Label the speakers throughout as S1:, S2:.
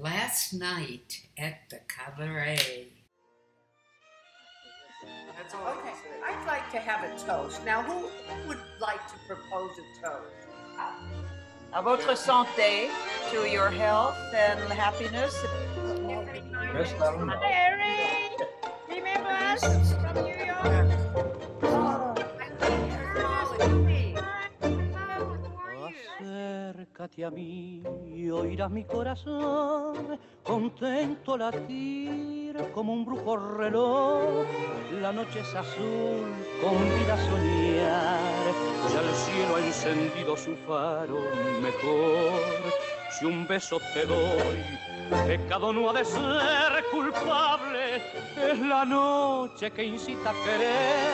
S1: Last night at the cabaret.
S2: That's all I
S3: Okay,
S2: can say.
S3: I'd like to have a toast. Now, who would like to propose a toast?
S4: À votre santé, to your health and happiness.
S2: Best of luck.
S4: Larry, remember us from New York?
S5: Acércate a mí y oirás mi corazón, contento latir como un brujo reloj. La noche es azul, convida a soñar, ya el cielo ha encendido su faro mejor. Si un beso te doy, pecado no ha de ser culpable, es la noche que incita a querer,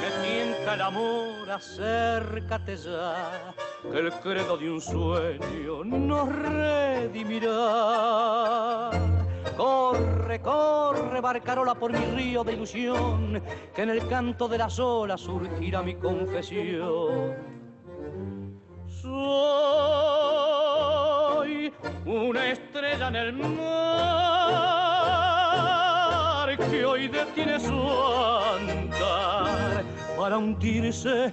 S5: que tienta el amor, acércate ya, que el credo de un sueño nos redimirá. Corre, corre, barcarola por mi río de ilusión, que en el canto de las olas surgirá mi confesión. Soy una estrella en el mar que hoy detiene su andar para hundirse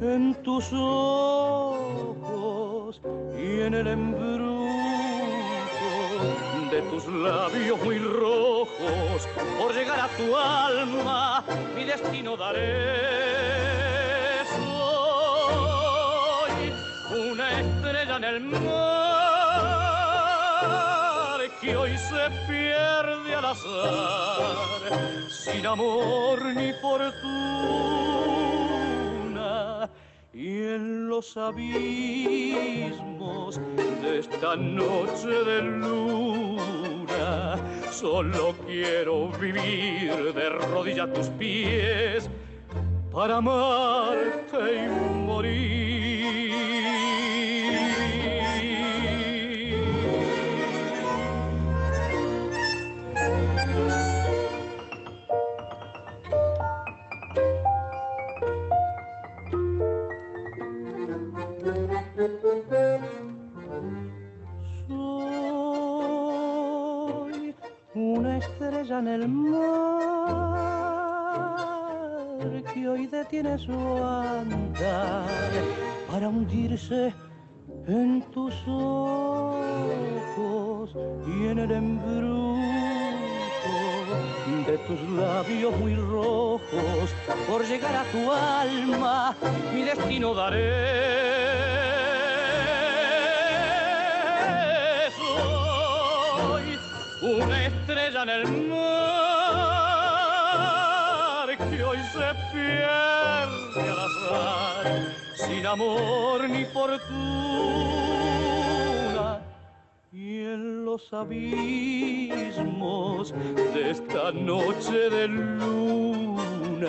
S5: en tus ojos y en el embrujo de tus labios muy rojos. Por llegar a tu alma, mi destino daré. Soy una estrella en el mar que hoy se pierde al azar, sin amor ni fortuna. Y en los abismos de esta noche de luna, solo quiero vivir de rodillas a tus pies para amarte y morir. Una estrella en el mar que hoy detiene su andar para hundirse en tus ojos y en el embrujo de tus labios muy rojos. Por llegar a tu alma, mi destino daré. Una estrella en el mar que hoy se pierde al azar, sin amor ni fortuna. Y en los abismos de esta noche de luna,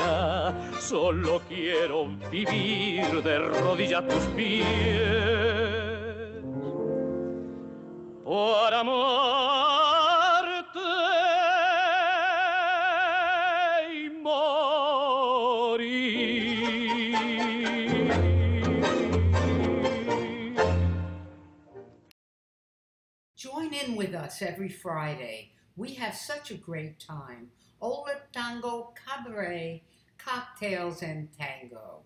S5: solo quiero vivir de rodillas tus pies para amarte
S1: in with us every Friday. We have such a great time. Ola Tango Cabaret, cocktails and tango.